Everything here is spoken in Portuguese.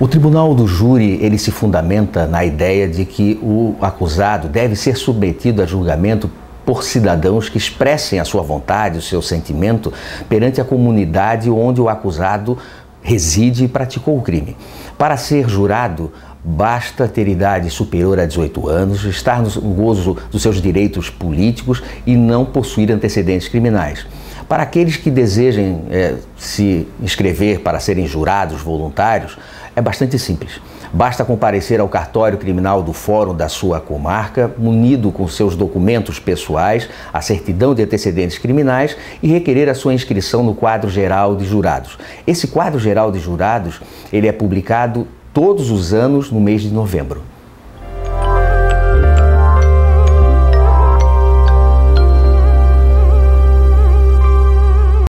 O tribunal do júri ele se fundamenta na ideia de que o acusado deve ser submetido a julgamento por cidadãos que expressem a sua vontade, o seu sentimento perante a comunidade onde o acusado reside e praticou o crime. Para ser jurado, basta ter idade superior a 18 anos, estar no gozo dos seus direitos políticos e não possuir antecedentes criminais. Para aqueles que desejem é, se inscrever para serem jurados voluntários, é bastante simples. Basta comparecer ao cartório criminal do fórum da sua comarca, munido com seus documentos pessoais, a certidão de antecedentes criminais e requerer a sua inscrição no quadro geral de jurados. Esse quadro geral de jurados, ele é publicado todos os anos no mês de novembro.